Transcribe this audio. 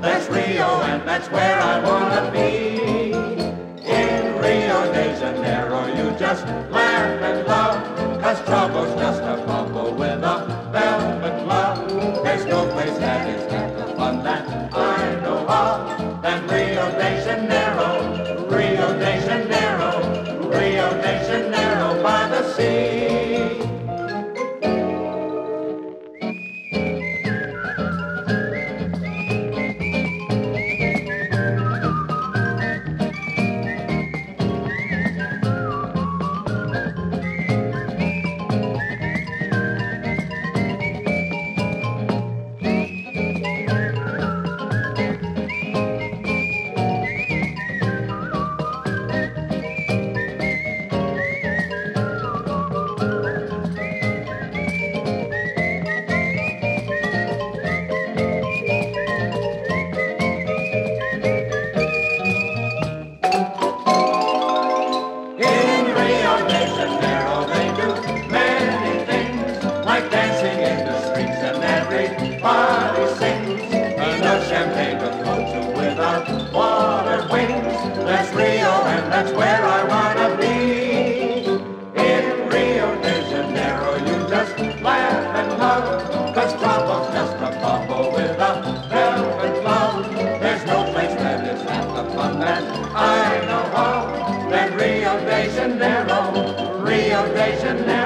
That's Rio and that's where I wanna be. In Rio de Janeiro you just is got the fun that I know of than Rio de Janeiro, Rio de Janeiro, Rio de Janeiro by the sea. in the streets and everybody sings. Enough champagne to float you without water wings. That's Rio and that's where I wanna be. In Rio de Janeiro you just laugh and love. Cause Tropics just a bubble without a and love. There's no place that is half the fun that I know of. Than Rio de Janeiro, Rio de Janeiro.